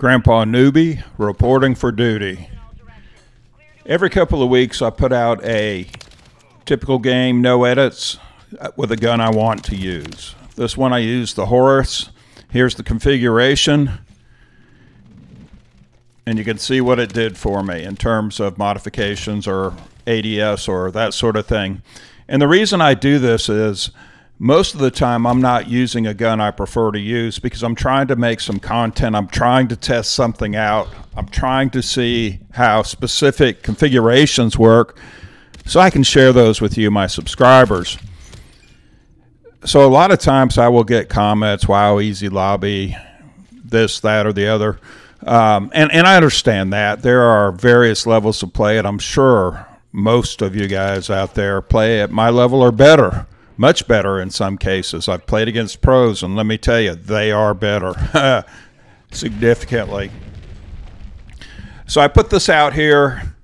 Grandpa Nooby reporting for duty. Every couple of weeks, I put out a typical game, no edits, uh, with a gun I want to use. This one I used the Horus. Here's the configuration. And you can see what it did for me in terms of modifications or ADS or that sort of thing. And the reason I do this is most of the time I'm not using a gun I prefer to use because I'm trying to make some content. I'm trying to test something out. I'm trying to see how specific configurations work so I can share those with you, my subscribers. So a lot of times I will get comments, wow, easy lobby, this, that, or the other. Um, and, and I understand that. There are various levels of play, and I'm sure most of you guys out there play at my level or better much better in some cases. I've played against pros, and let me tell you, they are better significantly. So I put this out here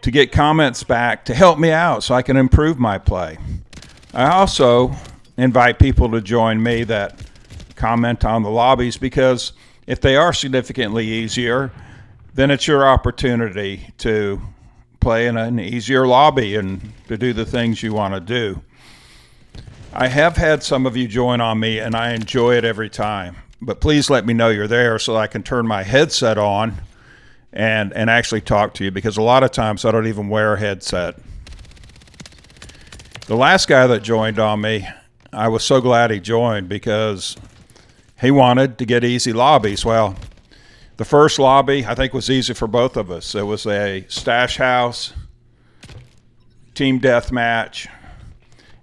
to get comments back to help me out so I can improve my play. I also invite people to join me that comment on the lobbies because if they are significantly easier, then it's your opportunity to play in an easier lobby and to do the things you want to do. I have had some of you join on me, and I enjoy it every time. But please let me know you're there so I can turn my headset on and and actually talk to you because a lot of times I don't even wear a headset. The last guy that joined on me, I was so glad he joined because he wanted to get easy lobbies. Well, the first lobby I think was easy for both of us. It was a stash house team death match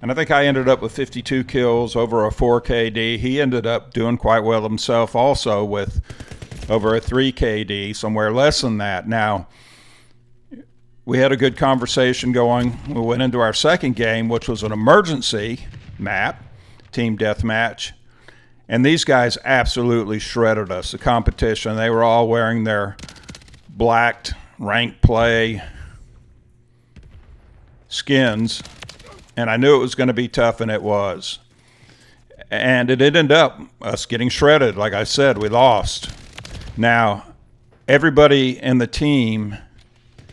and I think I ended up with 52 kills over a 4 KD. He ended up doing quite well himself also with over a 3 KD, somewhere less than that. Now, we had a good conversation going. We went into our second game, which was an emergency map, team deathmatch. And these guys absolutely shredded us, the competition. They were all wearing their blacked rank play skins and I knew it was going to be tough, and it was. And it ended up us getting shredded. Like I said, we lost. Now, everybody in the team,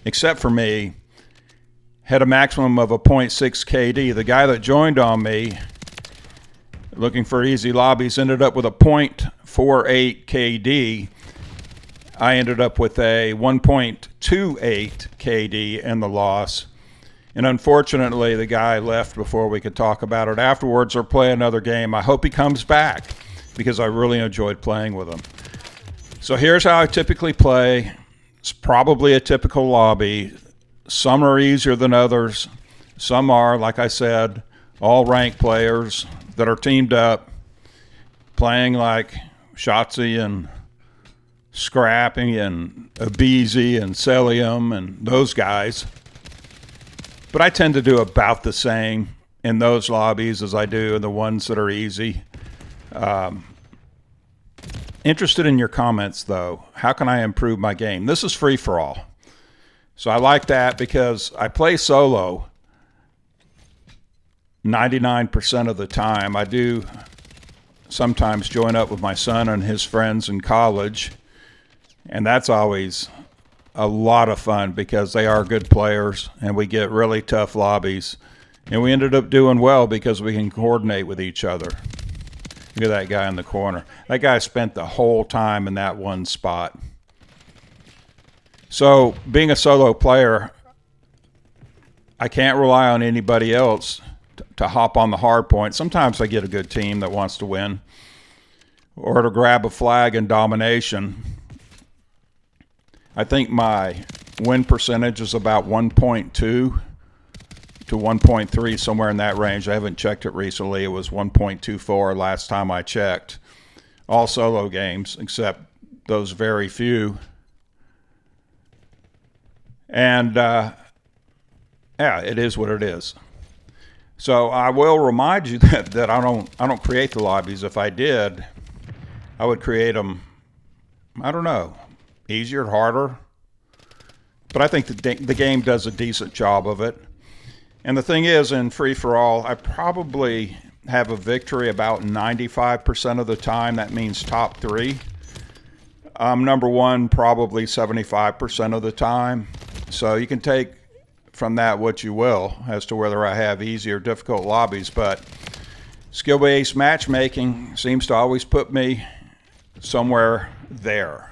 except for me, had a maximum of a 0.6 KD. The guy that joined on me, looking for easy lobbies, ended up with a 0.48 KD. I ended up with a 1.28 KD in the loss. And unfortunately, the guy left before we could talk about it afterwards or play another game. I hope he comes back because I really enjoyed playing with him. So here's how I typically play. It's probably a typical lobby. Some are easier than others. Some are, like I said, all ranked players that are teamed up, playing like Shotzzy and Scrappy and Abezy and Celium and those guys. But I tend to do about the same in those lobbies as I do in the ones that are easy. Um, interested in your comments, though. How can I improve my game? This is free for all. So I like that because I play solo 99% of the time. I do sometimes join up with my son and his friends in college, and that's always a lot of fun because they are good players and we get really tough lobbies. And we ended up doing well because we can coordinate with each other. Look at that guy in the corner. That guy spent the whole time in that one spot. So, being a solo player, I can't rely on anybody else to hop on the hard point. Sometimes I get a good team that wants to win or to grab a flag in domination I think my win percentage is about 1.2 to 1.3, somewhere in that range. I haven't checked it recently. It was 1.24 last time I checked. All solo games, except those very few. And uh, yeah, it is what it is. So I will remind you that, that I don't I don't create the lobbies. If I did, I would create them. I don't know easier, harder. But I think the, the game does a decent job of it. And the thing is, in free for all, I probably have a victory about 95% of the time. That means top three. I'm number one probably 75% of the time. So you can take from that what you will as to whether I have easy or difficult lobbies. But skill based matchmaking seems to always put me somewhere there.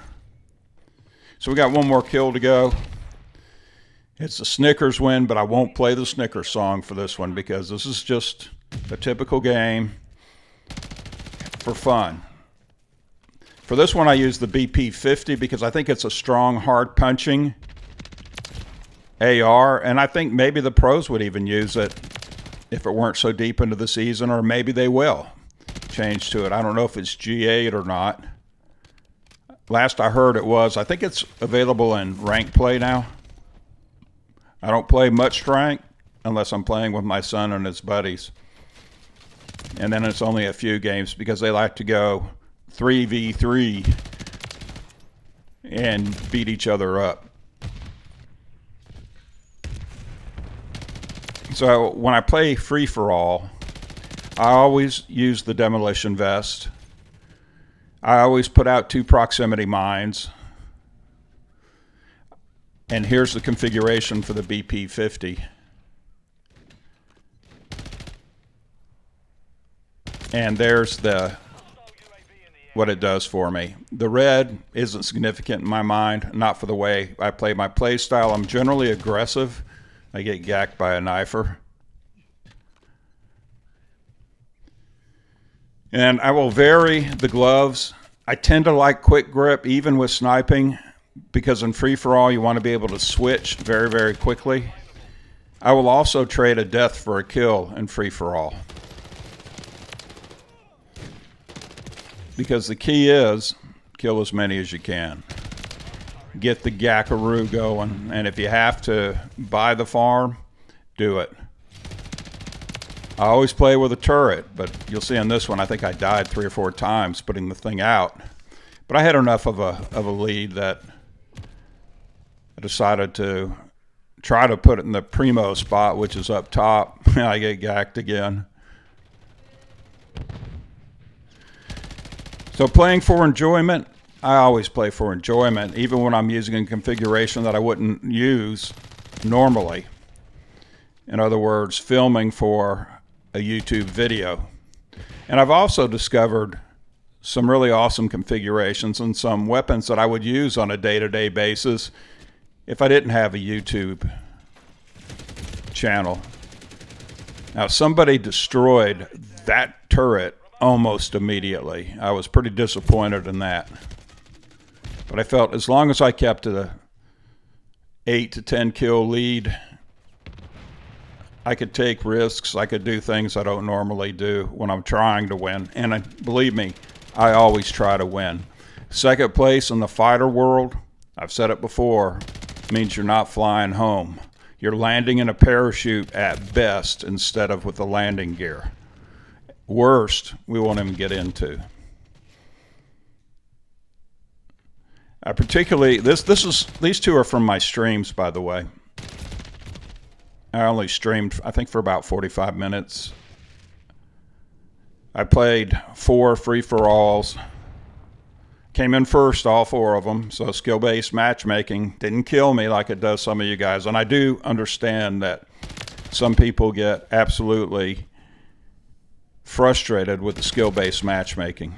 So we got one more kill to go. It's a Snickers win, but I won't play the Snickers song for this one because this is just a typical game for fun. For this one, I use the BP50 because I think it's a strong, hard punching AR, and I think maybe the pros would even use it if it weren't so deep into the season, or maybe they will change to it. I don't know if it's GA or not. Last I heard it was. I think it's available in rank play now. I don't play much rank unless I'm playing with my son and his buddies. And then it's only a few games because they like to go 3v3 and beat each other up. So when I play free for all, I always use the demolition vest. I always put out two proximity mines. And here's the configuration for the BP50. And there's the what it does for me. The red isn't significant in my mind, not for the way I play my play style. I'm generally aggressive. I get gacked by a knifer. And I will vary the gloves. I tend to like quick grip even with sniping because in free for all you want to be able to switch very, very quickly. I will also trade a death for a kill in free for all. because the key is kill as many as you can. Get the Gackaroo going, and if you have to buy the farm, do it. I always play with a turret, but you'll see on this one, I think I died three or four times putting the thing out. But I had enough of a, of a lead that I decided to try to put it in the primo spot, which is up top. I get gacked again. So playing for enjoyment, I always play for enjoyment, even when I'm using a configuration that I wouldn't use normally. In other words, filming for a YouTube video. And I've also discovered some really awesome configurations and some weapons that I would use on a day-to-day -day basis if I didn't have a YouTube channel. Now, somebody destroyed that turret almost immediately. I was pretty disappointed in that. But I felt as long as I kept a 8 to 10 kill lead, I could take risks. I could do things I don't normally do when I'm trying to win. And I, believe me, I always try to win. Second place in the fighter world, I've said it before, means you're not flying home. You're landing in a parachute at best instead of with the landing gear worst we won't even get into. I particularly this this is these two are from my streams by the way. I only streamed I think for about 45 minutes. I played four free for alls. Came in first, all four of them. So skill based matchmaking didn't kill me like it does some of you guys. And I do understand that some people get absolutely frustrated with the skill-based matchmaking.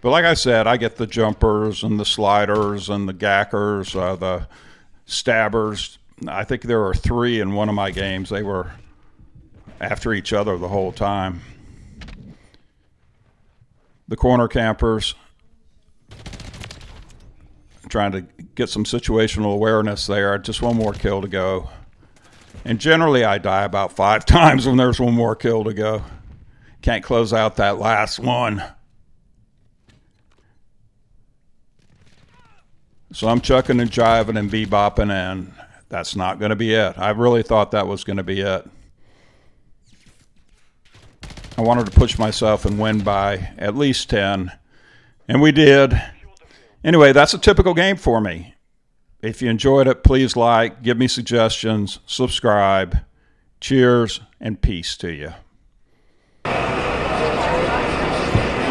But like I said, I get the jumpers and the sliders and the gackers, uh, the stabbers. I think there were three in one of my games. They were after each other the whole time. The corner campers, trying to get some situational awareness there. Just one more kill to go. And generally, I die about five times when there's one more kill to go. Can't close out that last one. So I'm chucking and jiving and bebopping, and that's not going to be it. I really thought that was going to be it. I wanted to push myself and win by at least 10, and we did. Anyway, that's a typical game for me. If you enjoyed it, please like, give me suggestions, subscribe. Cheers and peace to you.